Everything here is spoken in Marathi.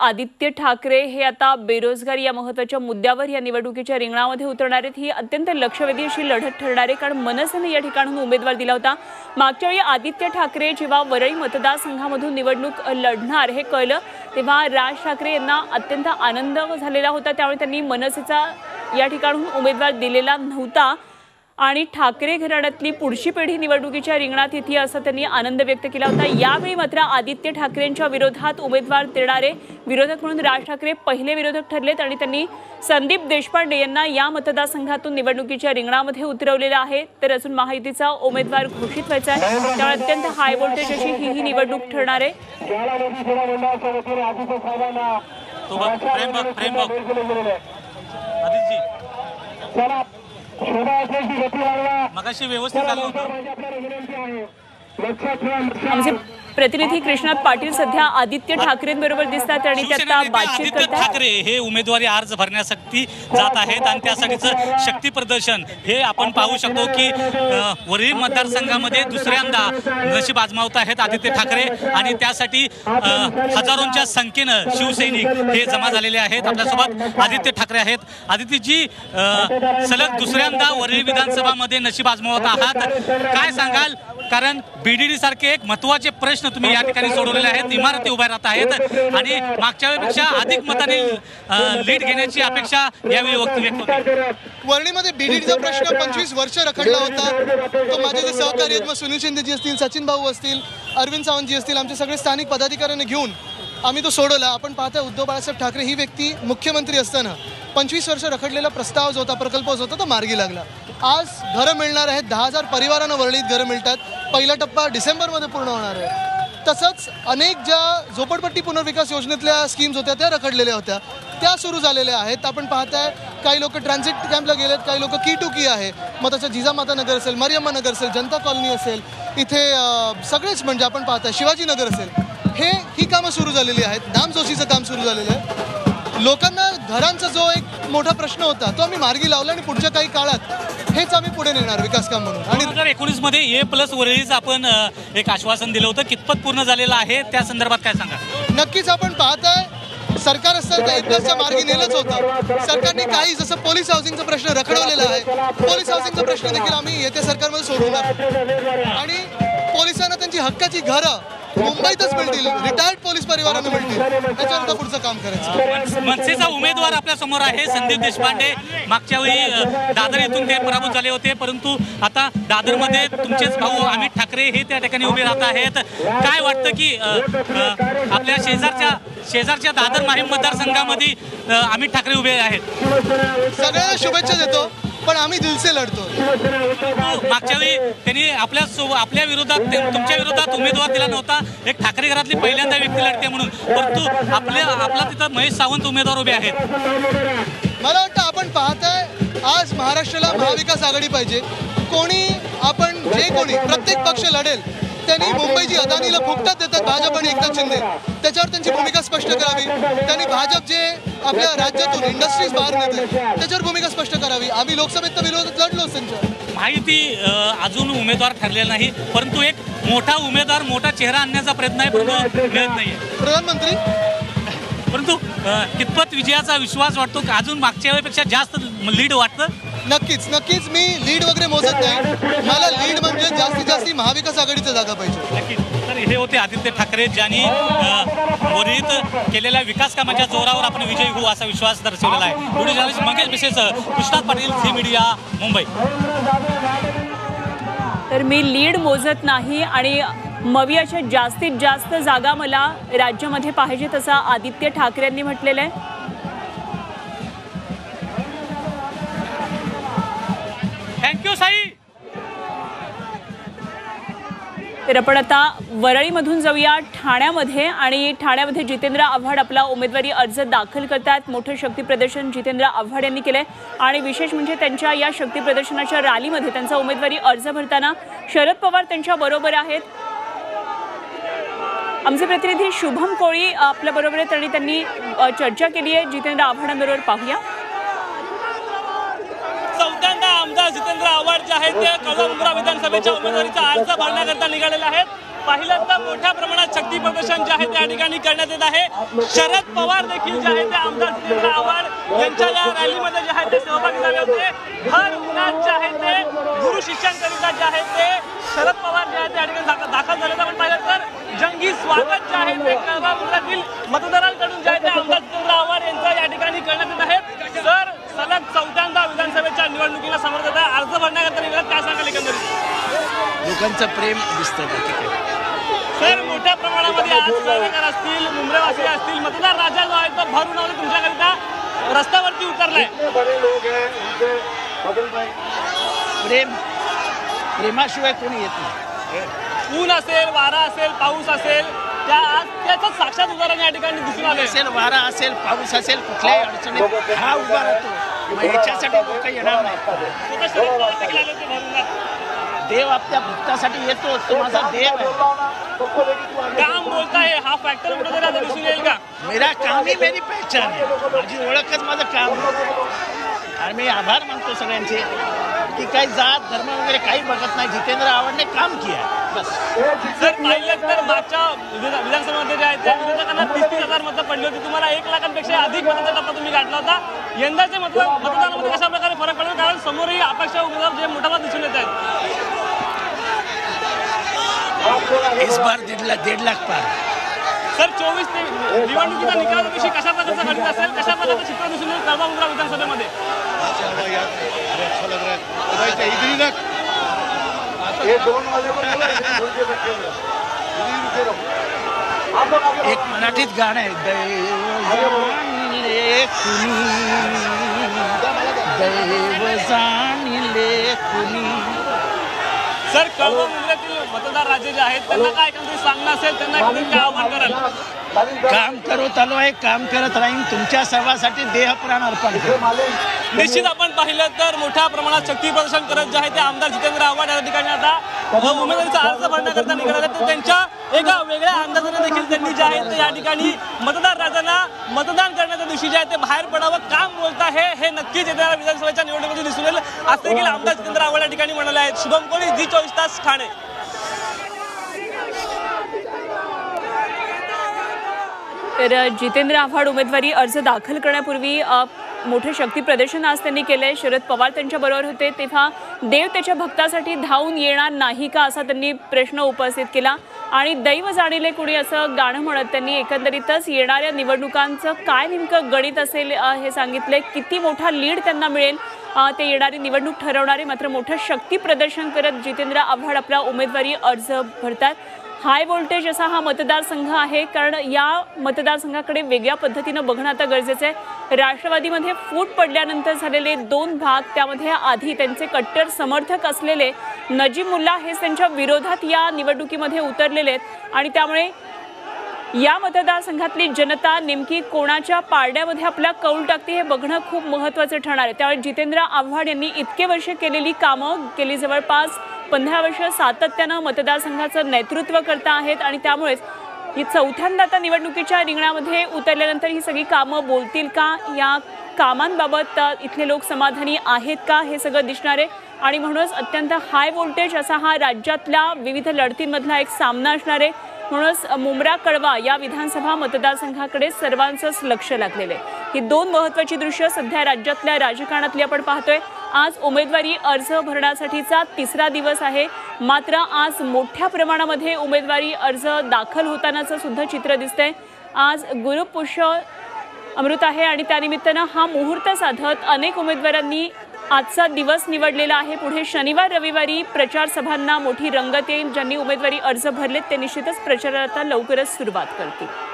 आदित्य ठाकरे हे आता बेरोजगारी या महत्त्वाच्या मुद्द्यावर या निवडणुकीच्या रिंगणामध्ये उतरणार आहेत. ही अत्यंत लक्षवेधी अशी लढत ठरणार आहे. कारण मनसेने या ठिकाणून उमेदवार दिला होता. मागच्या वेळी आदित्य ठाकरे जेव्हा वरळी मतदारसंघामधून निवडणूक लढणार हे कळलं तेव्हा राज ठाकरे यांना अत्यंत आनंद झालेला होता. त्यामुळे त्यांनी मनसेचा या ठिकाणून उमेदवार दिलेला नव्हता. आणि ठाकरे घराण्यातली पुढची पिढी निवडणुकीच्या रिंगणात येते असा त्यांनी आनंद व्यक्त केला होता. यावेळी मात्र आदित्य ठाकरेंच्या विरोधात उमेदवार देणारे विरोधक म्हणून राज ठाकरे पहिले विरोधक ठरलेत आणि त्यांनी संदीप देशपांडे यांना या मतदारसंघातून निवडणुकीच्या रिंगणामध्ये उतरवलेलं आहे. तर अजून महायुतीचा उमेदवार घोषित व्हायचा आहे. त्यामुळे अत्यंत हाय व्होल्टेज अशी ही ही निवडणूक ठरणार आहे. मगाशी व्यवस्थित झालं होतं. आमचे प्रतिनिधी कृष्णात पाटील सध्या आदित्य ठाकरेंबरोबर दिसतात आणि ते शिवसेना आता नेते बातचीत आदित्य करतात. ठाकरे हे उमेदवारी अर्ज भरण्यासाठी जात आहेत आणि त्यासाठीचं शक्ती प्रदर्शन हे आपण पाहू शकतो की वरील मतदारसंघामध्ये दुसऱ्यांदा नशीब आजमावत आहेत आदित्य ठाकरे आणि त्यासाठी हजारोंच्या संख्येनं शिवसैनिक हे जमा झालेले आहेत. आपल्यासोबत आदित्य ठाकरे आहेत. आदित्यजी सलग दुसऱ्यांदा वरील विधानसभामध्ये नशीब आजमावत आहात. काय सांगाल? कारण बीडीडी सारखे एक महत्त्वाचे प्रश्न तुम्ही या ठिकाणी सोडवलेले आहेत. इमारती उभ्या राहत आहेत आणि मागच्या वेळेपेक्षा अधिक मताने लीड घेण्याची अपेक्षा यावेळी व्यक्त व्यक्त होती. वर्णीमध्ये बीडीडीचा प्रश्न पंचवीस वर्ष रखडला होता. तो माझे जे सहकारी आहेत मग सुनील शिंदेजी असतील सचिन भाऊ असतील अरविंद सावंतजी असतील आमचे सगळे स्थानिक पदाधिकाऱ्यांनी घेऊन आम्ही तो सोडवला. आपण पाहता उद्धव बाळासाहेब ठाकरे ही व्यक्ती मुख्यमंत्री असताना पंचवीस वर्ष रखडलेला प्रस्ताव जो होता प्रकल्प जो होता तो मार्गी लागला. आज घरं मिळणार आहेत. दहा हजार परिवारांना वर्णीत घरं मिळतात. पहिला टप्पा डिसेंबरमध्ये पूर्ण होणार आहे. तसंच अनेक ज्या झोपडपट्टी पुनर्विकास योजनेतल्या स्कीम्स होत्या त्या रखडलेल्या होत्या. त्या सुरू झालेल्या आहेत. आपण पाहताय काही लोक ट्रान्झिट कॅम्पला गेलेत काही लोक की टू की आहे. मग तसं जिजामाता नगर असेल मरियम्मा नगर असेल जनता कॉलनी असेल इथे सगळेच म्हणजे आपण पाहताय शिवाजीनगर असेल. हे ही कामं सुरू झालेली आहेत. दाम जोशीचं काम सुरू झालेलं आहे. लोकांना घरांचा जो एक मोठा प्रश्न होता तो आम्ही मार्गी लावला आणि पुढच्या काही काळात हेच आम्ही पुढे नेणार विकास काम म्हणून. आणि दोन हजार एकोणीसमध्ये ए प्लस वरील आपण अ, एक आश्वासन दिलं होतं. कितपत पूर्ण झालेलं आहे? त्या संदर्भात काय सांगा नक्कीच आपण पाहताय सरकार असतं तर एकदाच्या मार्गी नेलंच होतं. सरकारने काही जसं पोलीस हाऊसिंगचा प्रश्न रखडवलेला आहे पोलीस हाऊसिंगचा प्रश्न देखील आम्ही येत्या सरकारमध्ये सोडवणार. आणि पोलिसांना त्यांची हक्काची घरं मुंबईतच मिळतील. रिटायर्ड पोलीस परिवारांना मिळतील. त्याच्यावर आता पुढचं काम करायचं. मनसेचा उमेदवार आपल्यासमोर आहे संदीप देशपांडे. मागच्या वेळी दादर येथून ते पराभूत झाले होते परंतु आता दादरमध्ये तुमचेच भाऊ अमित ठाकरे हे त्या ठिकाणी उभे राहत आहेत. काय वाटतं की आपल्या शेजारच्या शेजारच्या दादर माहीम मतदारसंघामध्ये अमित ठाकरे उभे आहेत? सगळ्यांना शुभेच्छा देतो. पण आम्ही दिलसे लढतो. मागच्या वेळी त्यांनी आपल्या आपल्या विरोधात तुमच्या विरोधात उमेदवार दिला नव्हता. एक ठाकरे घरातली पहिल्यांदा व्यक्ती लढते म्हणून. परंतु आपल्या आपला तिथं महेश सावंत उमेदवार उभे आहेत. मला वाटतं आपण पाहताय आज महाराष्ट्राला महाविकास आघाडी पाहिजे. कोणी आपण जे कोणी प्रत्येक पक्ष लढेल. त्यांनी मुंबईची अदानीला फुकटात देतात भाजप आणि एकनाथ शिंदे. त्याच्यावर त्यांची भूमिका स्पष्ट करावी. त्यांनी भाजप जे आपल्या राज्यातून इंडस्ट्रीज बाहेर नेते त्याच्यावर भूमिका स्पष्ट करावी. आम्ही लोकसभेत तर विरोधात लढलोच त्यांच्या माहिती अजून उमेदवार ठरलेला नाही परंतु एक मोठा उमेदवार मोठा चेहरा आणण्याचा प्रयत्न आहे परंतु मिळत नाहीये. प्रधानमंत्री? परंतु कितपत विजयाचा विश्वास वाटतो का अजून मागच्या वेळेपेक्षा जास्त लीड वाटतं? नक्कीच नक्कीच. मी लीड वगैरे मोजत नाही. मला लीड म्हणजे जास्तीत जास्त महाविकास आघाडीच्या जागा पाहिजे. नक्कीच. तर हे होते आदित्य ठाकरे ज्यांनी वरीत केलेल्या विकास कामाच्या जोरावर आपण विजयी होऊ असा विश्वास दर्शवलेला आहे. व्हिडिओ जर्नलिस्ट मंगेश विशेष कृष्णात पाटील झी मीडिया मुंबई. तर मी लीड मोजत नाही आणि मवियाच्या जास्तीत जास्त जागा मला राज्यामध्ये पाहिजेत असं आदित्य ठाकरेंनी म्हटलेलं आहे. Thank you Sai. तर आपण आता वरळीमधून जाऊया ठाण्यामध्ये. आणि ठाण्यामध्ये जितेंद्र आव्हाड आपला उमेदवारी अर्ज दाखल करतात. मोठं शक्ती प्रदर्शन जितेंद्र आव्हाड यांनी केलं आणि विशेष म्हणजे त्यांच्या या शक्ती प्रदर्शनाच्या रॅलीमध्ये त्यांचा उमेदवारी अर्ज भरताना शरद पवार त्यांच्या बरोबर आहेत. आमचे प्रतिनिधी शुभम कोळी आपल्या बरोबर आहेत आणि त्यांनी चर्चा केली आहे. जितेंद्र आव्हाडांबरोबर पाहूया चौथ्यांदा आमदार जितेंद्र आव्हाड जे आहेत ते कळवा विधानसभेच्या उमेदवारीचा अर्ज भरण्याकरता निघालेले आहेत. पाहिलं तर मोठ्या प्रमाणात शक्ती प्रदर्शन जे आहे त्या ठिकाणी करण्यात येत आहे. शरद पवार देखील जे आहे ते आमदार जितेंद्र आव्हाड यांच्या या रॅलीमध्ये जे आहे ते सहभागी झाले होते. हर उन्हात जे आहे ते गुरु शिष्यांकरिता जे आहे ते शरद पवार जे आहे त्या ठिकाणी दाखल झाले आपण पाहिलं तर जंगी स्वागत जे आहे ते कळवा मतदारांकडून जे आहे ते आमदार जितेंद्र आव्हाड यांचं या ठिकाणी करण्यात येत आहे. निवडणुकीला समोर जात आहे अर्ज भरण्याकरता निघाला काय सांगाल एकंदरीत लोकांचं प्रेम दिसतं सर मोठ्या प्रमाणामध्ये आज कळवेकर असतील मुंबईवासी असतील मतदार राजा जो आहे तो भर उन्हामध्ये तुमच्याकरिता रस्त्यावरती उतरलाय. प्रेम प्रेमाशिवाय कोणी येत नाही. ऊन असेल वारा असेल पाऊस असेल त्या आज त्याचं साक्षात उदाहरण या ठिकाणी दिसून आले असेल वारा असेल पाऊस असेल कुठल्याही अडचणीत हा उभा राहतो. मग याच्यासाठी लोक येणार नाही. देव आपल्या भक्तासाठी येतो तो माझा देव आहे. काम बोलताय हा फॅक्टर कुठेतरी आता दिसून येईल का? मेरा काम ही मेरी पहचान आहे माझी ओळखच माझं काम आणि मी आभार मानतो सगळ्यांचे. की काही जात धर्म वगैरे काही बघत नाही. जितेंद्र आव्हाडने काम किया जर पाहिलं तर मागच्या विधान- विधानसभेमध्ये जे आहे त्या विरोधकांना तीस तीस हजार मतं पडली होती. तुम्हाला एक लाखांपेक्षा अधिक मताचा टप्पा तुम्ही गाठला होता. यंदाच्या मत मतदानामध्ये कशा प्रकारे फरक पडेल? कारण समोरही अपेक्षा उमेदवार जे मोठा दिसून येत आहेत. इस बार दीड लाख दीड लाख पार. सर चोवीस ते निवडणुकीचा दिवशी कशा प्रकारचा गणित असेल? कशा प्रकारचं चित्र दिसून येईल कळवा विधानसभेमध्ये? एक मराठीत गाणं आहे दैव जाणले कुणी दैव जाणले कुणी सर कळवा मुंद्र्यातील मतदार राजे जे आहेत त्यांना काय एकंदरीत सांगणं असेल त्यांना एकंदरीत काय आव्हान कराल. काम करत आलो आहे काम करत राहीन. तुमच्या सर्वांसाठी देह प्राण अर्पण निश्चित आपण पाहिलं तर मोठ्या प्रमाणात शक्ती प्रदर्शन करत जे आहे ते आमदार जितेंद्र आव्हाड या ठिकाणी आता उमेदवारीचा अर्ज भरण्याकरता निघाले. तर त्यांच्या एका वेगळ्या अंदाजाने देखील त्यांनी जे आहे ते या ठिकाणी मतदार राजांना मतदान करण्याच्या दिवशी जे आहे ते बाहेर पडावं. काम बोलत आहे हे नक्कीच येत्या विधानसभेच्या निवडणुकीमध्ये दिसून येईल. असं देखील आमदार जितेंद्र आव्हाड या ठिकाणी म्हणाले आहेत. शुभम कोळी झी चोवीस तास ठाणे. तर जितेंद्र आव्हाड उमेदवारी अर्ज दाखल करण्यापूर्वी मोठे शक्ती प्रदर्शन आज त्यांनी केलंय. शरद पवार त्यांच्याबरोबर होते. तेव्हा देव त्याच्या भक्तासाठी धावून येणार नाही का असा त्यांनी प्रश्न उपस्थित केला. आणि दैव जाणीले कुणी असं गाणं म्हणत त्यांनी एकंदरीतच येणाऱ्या निवडणुकांचं काय नेमकं गणित असेल हे सांगितले किती मोठा लीड त्यांना मिळेल ते येणारी निवडणूक ठरवणारे मात्र मोठं शक्ती प्रदर्शन करत जितेंद्र आव्हाड आपला उमेदवारी अर्ज भरतात. हाय व्होल्टेज असा हा मतदारसंघ आहे. कारण या मतदारसंघाकडे वेगळ्या पद्धतीनं बघणं आता गरजेचं आहे. राष्ट्रवादीमध्ये फूट पडल्यानंतर झालेले दोन भाग त्यामध्ये आधी त्यांचे कट्टर समर्थक असलेले नजीब मुल्ला त्यांच्या विरोधात या निवडणुकीमध्ये उतरलेले आहेत. आणि त्यामुळे या मतदारसंघातली जनता नेमकी कोणाच्या पारड्यामध्ये आपला कौल टाकते हे बघणं खूप महत्त्वाचं ठरणार आहे. त्यामुळे जितेंद्र आव्हाड यांनी इतके वर्ष केलेली कामं गेली जवळपास पंधरा वर्ष सातत्यानं मतदारसंघाचं नेतृत्व करता आहेत आणि त्यामुळेच ही चौथ्यांदा आता निवडणुकीच्या रिंगणामध्ये उतरल्यानंतर ही सगळी कामं बोलतील का? या कामांबाबत इथले लोक समाधानी आहेत का हे सगळं दिसणार आहे. आणि म्हणूनच अत्यंत हाय व्होल्टेज असा हा राज्यातल्या विविध लढतींमधला एक सामना असणार आहे. म्हणूनच मुंब्रा कळवा या विधानसभा मतदारसंघाकडे सर्वांचंच लक्ष लागलेलं आहे. ही दोन महत्त्वाची दृश्य सध्या राज्यातल्या राजकारणातली आपण पाहतोय. आज उमेदवारी अर्ज भरण्यासाठीचा तिसरा दिवस आहे. मात्र आज मोठ्या प्रमाणामध्ये उमेदवारी अर्ज दाखल होतानाचं सुद्धा चित्र दिसतंय. आज गुरुपुष्य अमृत आहे आणि त्यानिमित्तानं हा मुहूर्त साधत अनेक उमेदवारांनी आजचा दिवस निवडलेला आहे. पुढे शनिवार रविवारी प्रचार सभांना मोठी रंगत येईल. ज्यांनी उमेदवारी अर्ज भरलेत ते निश्चितच प्रचाराला आता लवकरच सुरुवात करतील.